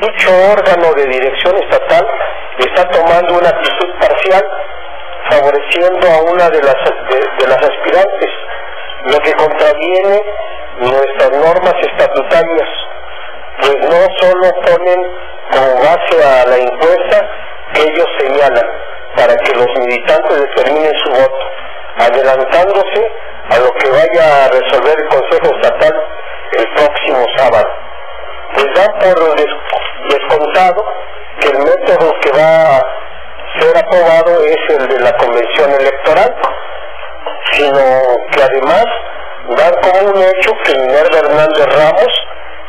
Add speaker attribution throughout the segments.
Speaker 1: dicho órgano de dirección estatal está tomando una actitud parcial favoreciendo a una de las, de, las aspirantes, lo que contraviene nuestras normas estatutarias, pues no solo ponen como base a la encuesta que ellos señalan para que los militantes determinen su voto, adelantándose a lo que vaya a resolver el Consejo Estatal el próximo sábado. Pues dan por que el método que va a ser aprobado es el de la convención electoral, sino que además dan como un hecho que Minerva Hernández Ramos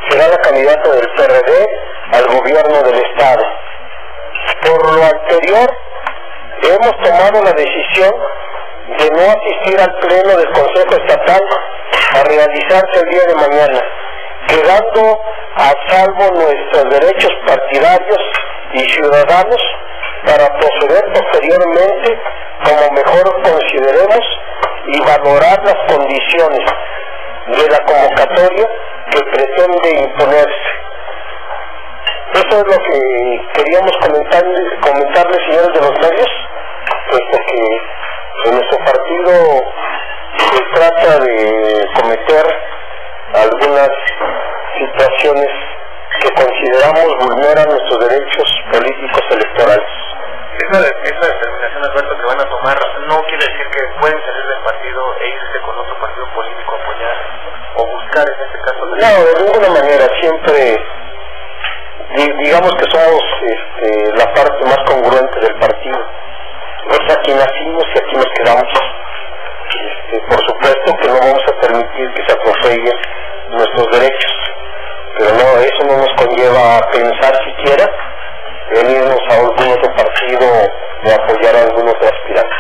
Speaker 1: será la candidata del PRD al gobierno del Estado. Por lo anterior, hemos tomado la decisión de no asistir al pleno del Consejo Estatal a realizarse el día de mañana, quedando a salvo nuestros derechos partidarios y ciudadanos para proceder posteriormente como mejor consideremos y valorar las condiciones de la convocatoria que pretende imponerse. Eso es lo que queríamos comentar, comentarles, señores de los medios, puesto que en nuestro partido se trata de cometer algunas situaciones que consideramos vulneran nuestros derechos políticos electorales.
Speaker 2: Esa, esa determinación, Alberto, que van a tomar no quiere decir que pueden salir del partido e irse con otro partido político a apoyar o buscar en este caso.
Speaker 1: No, de ninguna manera, siempre digamos que somos este, la parte más congruente del partido. Nosotros aquí nacimos y aquí a pensar siquiera en a algún otro partido o apoyar a algún otro aspirante.